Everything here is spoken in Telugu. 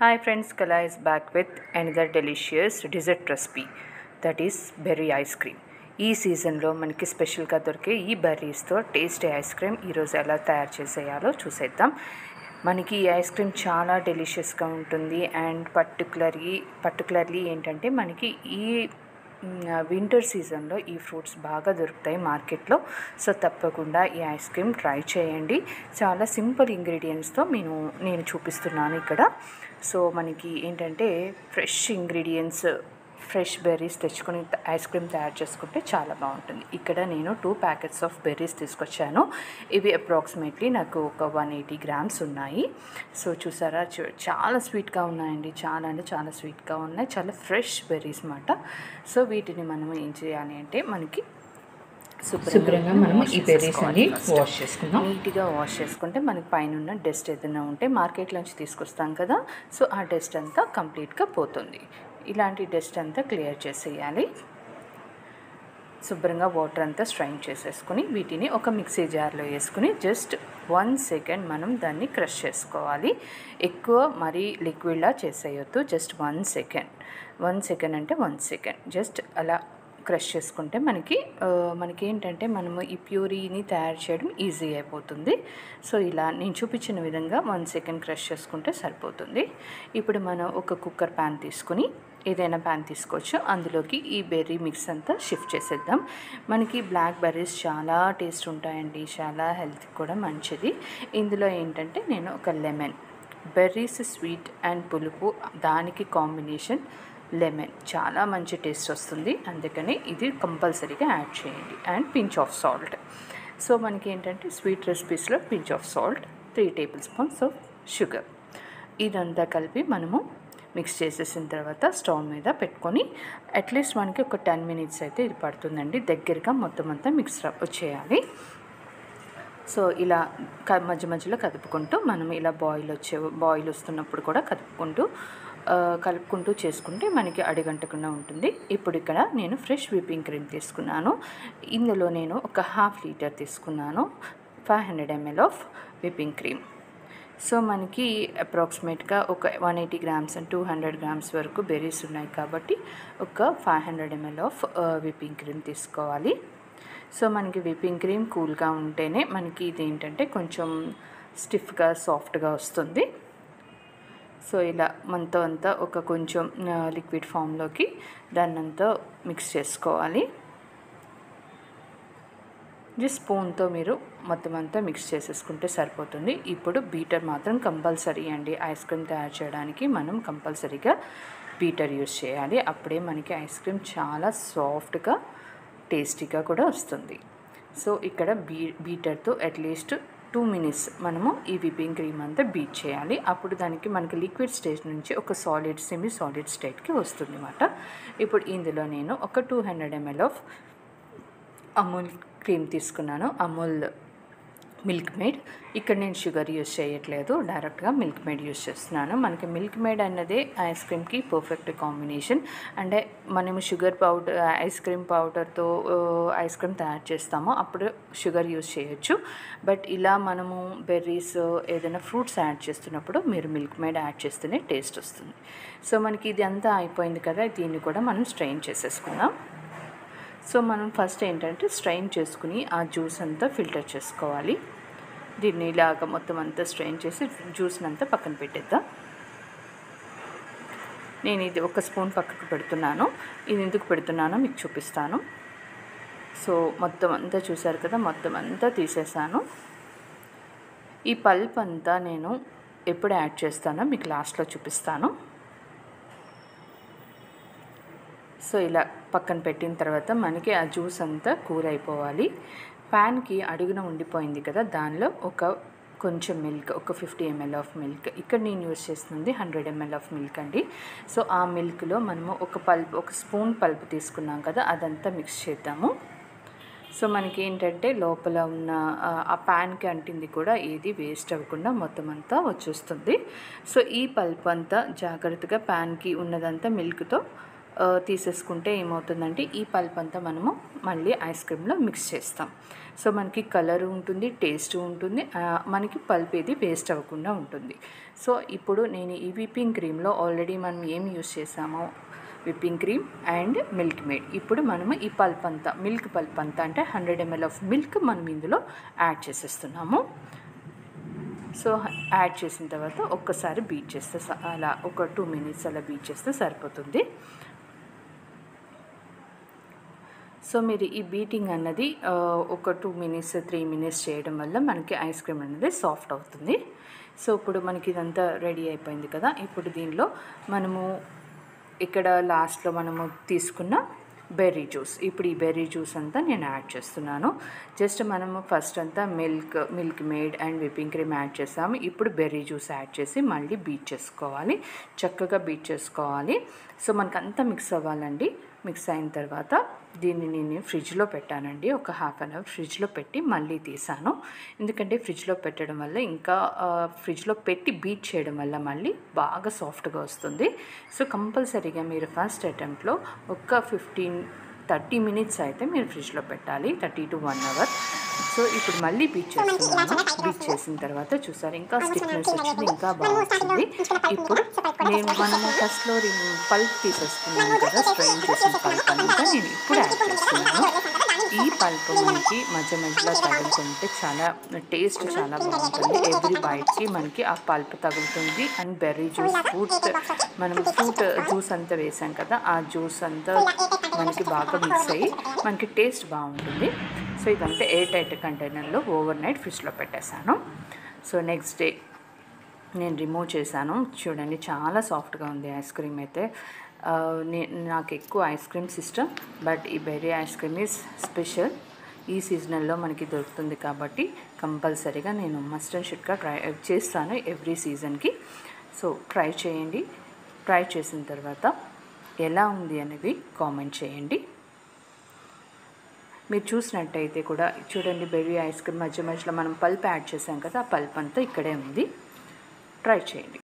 Hi friends Kala is back with another delicious dessert recipe that is berry ice cream ఈ సీజన్లో మనకి స్పెషల్గా దొరికే ఈ బెర్రీస్తో టేస్టీ ఐస్ క్రీమ్ ఈరోజు ఎలా తయారు చేసేయాలో చూసేద్దాం. మనకి ఈ ఐస్ క్రీమ్ చాలా డెలిషియస్గా ఉంటుంది అండ్ పర్టికులర్లీ పర్టికులర్లీ ఏంటంటే మనకి ఈ వింటర్ సీజన్లో ఈ ఫ్రూట్స్ బాగా దొరుకుతాయి మార్కెట్లో. సో తప్పకుండా ఈ ఐస్ క్రీమ్ ట్రై చేయండి. చాలా సింపుల్ ఇంగ్రీడియంట్స్తో నేను నేను చూపిస్తున్నాను ఇక్కడ. సో మనకి ఏంటంటే ఫ్రెష్ ఇంగ్రీడియంట్స్ ఫ్రెష్ బెర్రీస్ తెచ్చుకొని ఐస్ క్రీమ్ తయారు చేసుకుంటే చాలా బాగుంటుంది. ఇక్కడ నేను టూ ప్యాకెట్స్ ఆఫ్ బెర్రీస్ తీసుకొచ్చాను. ఇవి అప్రాక్సిమేట్లీ నాకు ఒక వన్ ఎయిటీ గ్రామ్స్ ఉన్నాయి. సో చూసారా? చాలా స్వీట్గా ఉన్నాయండి. చాలా అంటే చాలా స్వీట్గా ఉన్నాయి. చాలా ఫ్రెష్ బెర్రీస్ అన్నమాట సో వీటిని మనం ఏం చేయాలి అంటే మనకి శుభ్రంగా మనం ఈ బెర్రీస్ అన్ని వాష్ చేసుకుందాం. నీట్గా వాష్ చేసుకుంటే మనకి పైన ఉన్న డస్ట్ ఏదైనా ఉంటే మార్కెట్లోంచి తీసుకొస్తాం కదా. సో ఆ డస్ట్ అంతా కంప్లీట్గా పోతుంది. ఇలాంటి డస్ట్ అంతా క్లియర్ చేసేయాలి. శుభ్రంగా వాటర్ అంతా స్ట్రైన్ చేసేసుకుని వీటిని ఒక మిక్సీ జార్లో వేసుకుని జస్ట్ వన్ సెకండ్ మనం దాన్ని క్రష్ చేసుకోవాలి. ఎక్కువ మరీ లిక్విడ్లా చేసేయొద్దు just one second. One second అంటే వన్ సెకండ్. జస్ట్ అలా క్రష్ చేసుకుంటే మనకి మనకి ఏంటంటే మనము ఈ ప్యూరీని తయారు చేయడం ఈజీ అయిపోతుంది. సో ఇలా నేను చూపించిన విధంగా వన్ సెకండ్ క్రష్ చేసుకుంటే సరిపోతుంది. ఇప్పుడు మనం ఒక కుక్కర్ ప్యాన్ తీసుకుని ఏదైనా ప్యాన్ తీసుకోవచ్చు. అందులోకి ఈ బెర్రీ మిక్స్ అంతా షిఫ్ట్ చేసేద్దాం. మనకి బ్లాక్ బెర్రీస్ చాలా టేస్ట్ ఉంటాయండి. చాలా హెల్త్ కూడా మంచిది. ఇందులో ఏంటంటే నేను ఒక లెమన్ బెర్రీస్ స్వీట్ అండ్ పులుపు దానికి కాంబినేషన్ లెమన్ చాలా మంచి టేస్ట్ వస్తుంది. అందుకని ఇది కంపల్సరీగా యాడ్ చేయండి. And pinch of salt so మనకి ఏంటంటే sweet రెసిపీస్లో pinch of salt three tablespoons of sugar ఇదంతా కలిపి మనము మిక్స్ చేసేసిన తర్వాత స్టవ్ మీద పెట్టుకొని అట్లీస్ట్ మనకి ఒక టెన్ మినిట్స్ అయితే ఇది పడుతుందండి. దగ్గరగా మొత్తం అంతా మిక్స్ వచ్చేయాలి. సో ఇలా క మధ్య మధ్యలో కదుపుకుంటూ మనం ఇలా బాయిల్ వచ్చే బాయిల్ వస్తున్నప్పుడు కూడా కదుపుకుంటూ కలుపుకుంటూ చేసుకుంటే మనకి అడిగంటకుండా ఉంటుంది. ఇప్పుడు ఇక్కడ నేను ఫ్రెష్ విప్పింగ్ క్రీమ్ తీసుకున్నాను. ఇందులో నేను ఒక హాఫ్ లీటర్ తీసుకున్నాను. Five hundred ML of whipping cream so మనకి అప్రాక్సిమేట్గా ఒక one eighty grams and two hundred grams వరకు బెర్రీస్ ఉన్నాయి కాబట్టి ఒక five hundred ML of whipping cream తీసుకోవాలి. సో మనకి విప్పింగ్ క్రీమ్ కూల్గా ఉంటేనే మనకి ఇది ఏంటంటే కొంచెం స్టిఫ్గా సాఫ్ట్గా వస్తుంది. సో ఇలా మనతో అంతా ఒక కొంచెం లిక్విడ్ ఫామ్లోకి దాన్నంతా మిక్స్ చేసుకోవాలి. జస్ట్ స్పూన్తో మీరు మొత్తం అంతా మిక్స్ చేసేసుకుంటే సరిపోతుంది. ఇప్పుడు బీటర్ మాత్రం కంపల్సరీ అండి. ఐస్ క్రీమ్ తయారు చేయడానికి మనం కంపల్సరీగా బీటర్ యూస్ చేయాలి. అప్పుడే మనకి ఐస్ క్రీమ్ చాలా సాఫ్ట్గా టేస్టీగా కూడా వస్తుంది. సో ఇక్కడ బీ బీటర్తో అట్లీస్ట్ టూ మినిట్స్ మనము ఈ విపింగ్ క్రీమ్ అంతా బీట్ చేయాలి. అప్పుడు దానికి మనకి లిక్విడ్ స్టేజ్ నుంచి ఒక సాలిడ్ సెమీ సాలిడ్ స్టేట్కి వస్తుంది అన్నమాట ఇప్పుడు ఇందులో నేను ఒక two hundred ML of Amul cream తీసుకున్నాను అమూల్ మిల్క్ మేడ్. ఇక్కడ నేను షుగర్ యూస్ చేయట్లేదు డైరెక్ట్గా మిల్క్ మేడ్ యూస్ చేస్తున్నాను. మనకి మిల్క్ మేడ్ అన్నదే ఐస్ క్రీమ్కి పర్ఫెక్ట్ కాంబినేషన్. అంటే మనము షుగర్ పౌడర్ ఐస్ క్రీమ్ పౌడర్తో ఐస్ క్రీమ్ తయారు చేస్తామో అప్పుడు షుగర్ యూస్ చేయొచ్చు. బట్ ఇలా మనము బెర్రీస్ ఏదైనా ఫ్రూట్స్ యాడ్ చేస్తున్నప్పుడు మీరు మిల్క్ మేడ్ యాడ్ చేస్తేనే టేస్ట్ వస్తుంది. సో మనకి ఇది అంతా అయిపోయింది కదా దీన్ని కూడా మనం స్ట్రెయిన్ చేసేసుకుందాం. సో మనం ఫస్ట్ ఏంటంటే స్ట్రైన్ చేసుకుని ఆ జ్యూస్ అంతా ఫిల్టర్ చేసుకోవాలి. దీన్ని ఇలాగ మొత్తం అంతా స్ట్రెయిన్ చేసి జ్యూస్ని అంతా పక్కన పెట్టేద్దాం. నేను ఇది ఒక స్పూన్ పక్కకు పెడుతున్నాను. ఇది ఎందుకు పెడుతున్నానో మీకు చూపిస్తాను. సో మొత్తం అంతా చూసారు కదా మొత్తం అంతా తీసేసాను. ఈ పల్ప్ అంతా నేను ఎప్పుడు యాడ్ చేస్తానో మీకు లాస్ట్లో చూపిస్తాను. సో ఇలా పక్కన పెట్టిన తర్వాత మనకి ఆ జ్యూస్ అంతా కూల్ అయిపోవాలి ప్యాన్కి అడుగున ఉండిపోయింది కదా దానిలో ఒక కొంచెం మిల్క్ ఒక ఫిఫ్టీ ఎంఎల్ ఆఫ్ మిల్క్. ఇక్కడ నేను యూస్ చేస్తుంది హండ్రెడ్ ఎంఎల్ ఆఫ్ మిల్క్ అండి. సో ఆ మిల్క్లో మనము ఒక పల్ప్ ఒక స్పూన్ పల్ప్ తీసుకున్నాం కదా అదంతా మిక్స్ చేద్దాము. సో మనకి ఏంటంటే లోపల ఉన్న ఆ ప్యాన్కి అంటింది కూడా ఏది వేస్ట్ అవ్వకుండా మొత్తం అంతా వచ్చేస్తుంది. సో ఈ పల్ప్ అంతా జాగ్రత్తగా ప్యాన్కి ఉన్నదంతా మిల్క్తో తీసేసుకుంటే ఏమవుతుందంటే ఈ పల్ప్ అంతా మనము మళ్ళీ ఐస్ క్రీమ్లో మిక్స్ చేస్తాం. సో మనకి కలర్ ఉంటుంది టేస్ట్ ఉంటుంది మనకి పల్ప్ ఏది వేస్ట్ అవ్వకుండా ఉంటుంది. సో ఇప్పుడు నేను ఈ విప్పింగ్ క్రీమ్లో ఆల్రెడీ మనం ఏం యూస్ చేసామో whipping cream and Milkmaid. ఇప్పుడు మనము ఈ పల్ప్ అంతా మిల్క్ పల్ప్ అంతా అంటే హండ్రెడ్ ఎంఎల్ ఆఫ్ మిల్క్ మనం ఇందులో యాడ్ చేసేస్తున్నాము. సో యాడ్ చేసిన తర్వాత ఒక్కసారి బీట్ చేస్తే అలా ఒక టూ మినిట్స్ అలా బీట్ చేస్తే సరిపోతుంది. సో మీరు ఈ బీటింగ్ అన్నది ఒక టూ మినిట్స్ త్రీ మినిట్స్ చేయడం వల్ల మనకి ఐస్ క్రీమ్ అనేది సాఫ్ట్ అవుతుంది. సో ఇప్పుడు మనకి ఇదంతా రెడీ అయిపోయింది కదా. ఇప్పుడు దీనిలో మనము ఇక్కడ లాస్ట్లో మనము తీసుకున్న బెర్రీ జ్యూస్. ఇప్పుడు ఈ బెర్రీ జ్యూస్ అంతా నేను యాడ్ చేస్తున్నాను. జస్ట్ మనము ఫస్ట్ అంతా milk Milkmaid and whipping cream add చేసాము. ఇప్పుడు బెర్రీ జ్యూస్ యాడ్ చేసి మళ్ళీ బీట్ చేసుకోవాలి. చక్కగా బీట్ చేసుకోవాలి. సో మనకు అంతా మిక్స్ అవ్వాలండి. మిక్స్ అయిన తర్వాత దీన్ని నేను ఫ్రిడ్జ్లో పెట్టానండి. ఒక హాఫ్ అన్ అవర్ ఫ్రిడ్జ్లో పెట్టి మళ్ళీ తీసాను. ఎందుకంటే ఫ్రిడ్జ్లో పెట్టడం వల్ల ఇంకా ఫ్రిడ్జ్లో పెట్టి బీట్ చేయడం వల్ల మళ్ళీ బాగా సాఫ్ట్గా వస్తుంది. సో కంపల్సరీగా మీరు ఫస్ట్ అటెంప్ట్లో ఒక ఫిఫ్టీన్ థర్టీ మినిట్స్ అయితే మీరు ఫ్రిడ్జ్లో పెట్టాలి. Thirty to one hour. So ఇప్పుడు మళ్ళీ బీట్ చేస్తున్నాను. బీట్ చేసిన తర్వాత చూసారు. ఇంకా స్టిఫ్నెస్ వచ్చింది ఇంకా బాగా వచ్చింది ఇప్పుడు నేను మనము ఫస్ట్లో పల్ప్ తీసేసుకున్నాను కదా స్ట్రెయిన్ చేసిన పల్ప్ అంతా నేను ఇప్పుడు యాడ్ ఈ పల్ప్ మనకి మధ్య మధ్యలో తగులుతుంటే చాలా టేస్ట్ చాలా బాగుంటుంది. ఎవ్రీ బైట్కి మనకి ఆ పల్ప్ తగులుతుంది. అండ్ బెర్రీ జ్యూస్ ఫ్రూట్ మనం ఫ్రూట్ జ్యూస్ అంతా వేసాం కదా ఆ జ్యూస్ అంతా మనకి బాగా మిక్స్ అయ్యి మనకి టేస్ట్ బాగుంటుంది. సో ఇదంతా ఎయిర్ టైట్ కంటైనర్లో ఓవర్ నైట్ ఫ్రిడ్జ్లో పెట్టేశాను. సో నెక్స్ట్ డే నేను రిమూవ్ చేశాను. చూడండి చాలా సాఫ్ట్గా ఉంది ఐస్ క్రీమ్ అయితే. నాకు ఎక్కువ ఐస్ క్రీమ్స్ ఇష్టం బట్ ఈ berry ice cream is special. ఈ సీజనల్లో మనకి దొరుకుతుంది కాబట్టి కంపల్సరీగా నేను మస్ట్ అండ్ షుడ్గా ట్రై చేస్తాను ఎవ్రీ సీజన్కి. సో ట్రై చేయండి. ట్రై చేసిన తర్వాత ఎలా ఉంది అనేది కామెంట్ చేయండి. మీరు చూసినట్టయితే కూడా చూడండి బెర్రీ ఐస్ క్రీమ్ మధ్య మధ్యలో మనం పల్ప్ యాడ్ చేసాం కదా ఆ పల్ప్ అంతా ఇక్కడే ఉంది. ట్రై చేయండి.